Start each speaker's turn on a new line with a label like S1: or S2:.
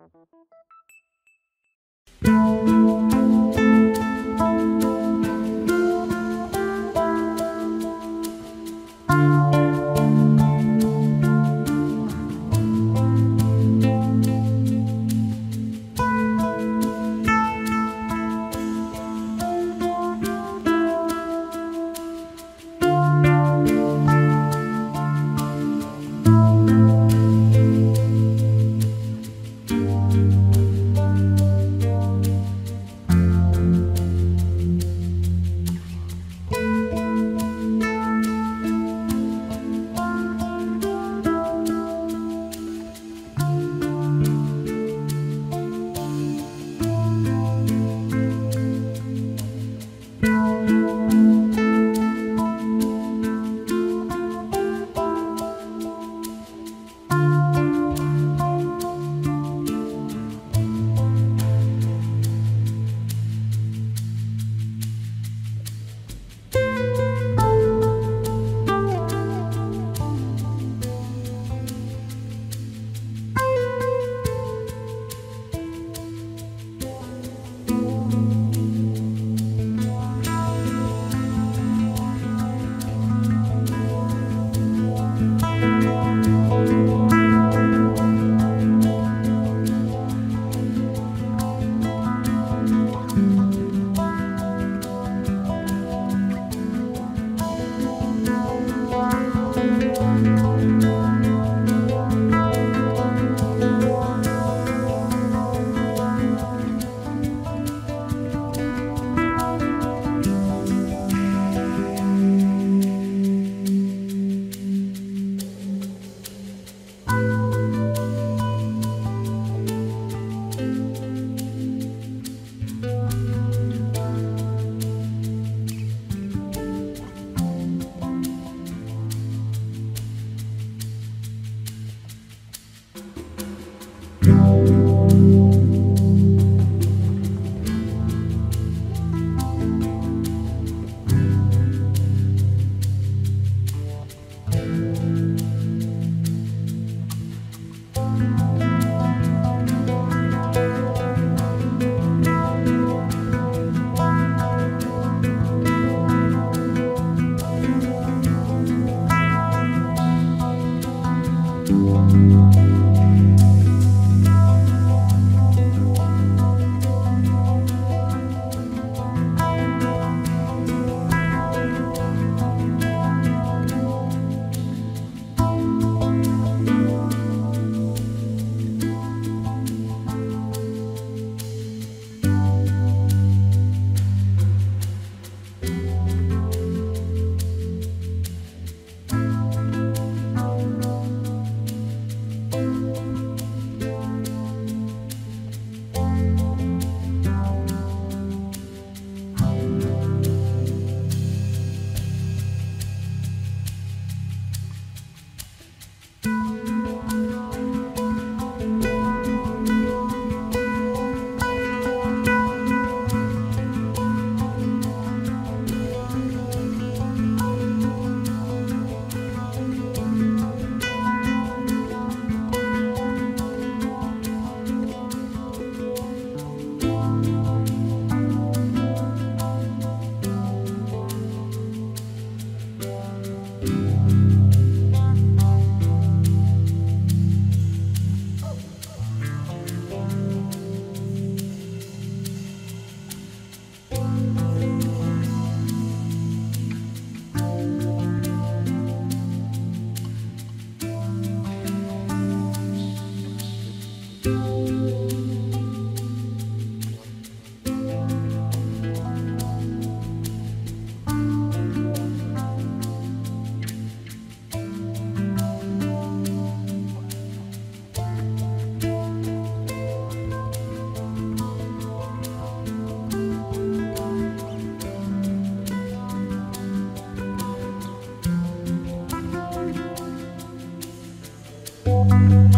S1: Música Música